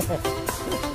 Ha ha ha.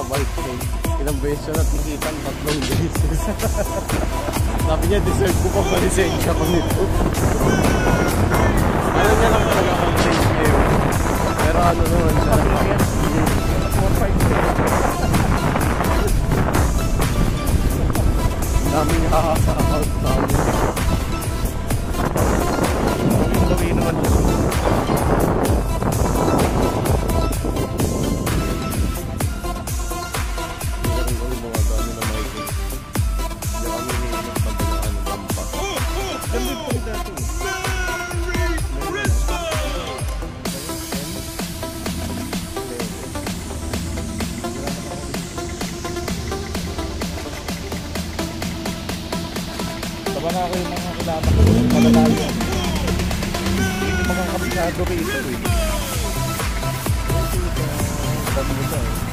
Nasa bike lane. Ilang beses siya natikitan, tatlong beses. Sabi niya, deserve ko pa pa-lisensya ko nito. ano niya lang talaga complaint niya yun. Pero ano naman siya. Dami niya kakasakot. Dami. Gawin Wala ko yung mga kilala ko. Malalayo. Hindi mga kabisado rito eh. Sabi ko eh.